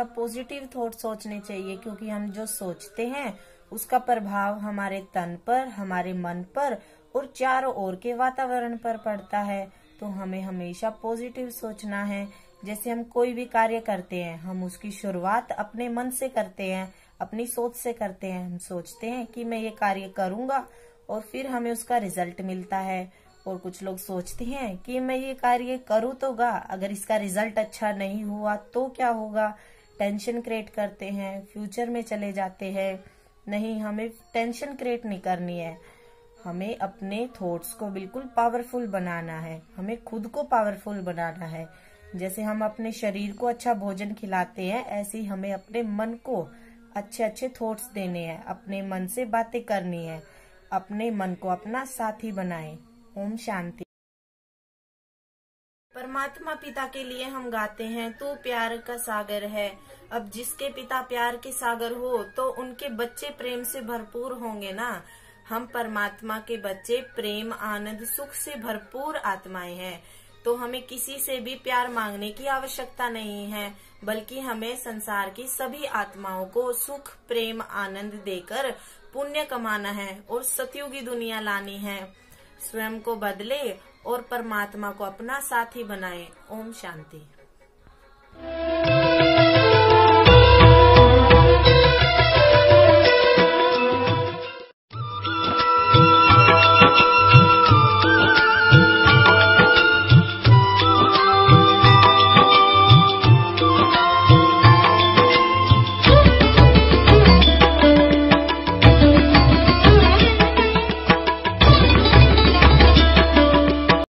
हमेशा positive thought सोचने चाहिए, क्योंकि हम जो सोचते हैं, उसका प्रभाव हमारे तन पर, हमारे मन पर और चारों ओर के वातावरण पर पड़ता है। तो हमें हमेशा पॉजिटिव सोचना है। जैसे हम कोई भी कार्य करते हैं, हम उसकी शुरुआत अपने मन से करते हैं, अपनी सोच से करते हैं। हम सोचते हैं कि मैं ये कार्य करूँगा और फिर हमें उसका रिज़ल्ट मिलता है। और कुछ लोग सोचते हैं कि मैं ये कार्य करूँ तो गा, अगर इसका रिज़ल्ट अच्छा नहीं हुआ तो क्या होगा? टेंशन क्रिएट करते हैं फ्यूचर में चले जाते हैं। नहीं, हमें टेंशन क्रिएट नहीं करनी है। हमें अपने थॉट्स को बिल्कुल पावरफुल बनाना है। हमें खुद को पावरफुल बनाना है। जैसे हम अपने शरीर को अच्छा भोजन खिलाते हैं, ऐसे ही हमें अपने मन को अच्छे अच्छे थॉट्स देने हैं। अपने मन से बातें करनी है। अपने मन को अपना साथी बनाएँ। ओम शांति। परमात्मा पिता के लिए हम गाते हैं, तू प्यार का सागर है। अब जिसके पिता प्यार के सागर हो तो उनके बच्चे प्रेम से भरपूर होंगे ना। हम परमात्मा के बच्चे प्रेम, आनंद, सुख से भरपूर आत्माएँ हैं। तो हमें किसी से भी प्यार मांगने की आवश्यकता नहीं है, बल्कि हमें संसार की सभी आत्माओं को सुख, प्रेम, आनंद देकर पुण्य कमाना है और सतयुगी दुनिया लानी है। स्वयं को बदले और परमात्मा को अपना साथी बनाए। ओम शांति।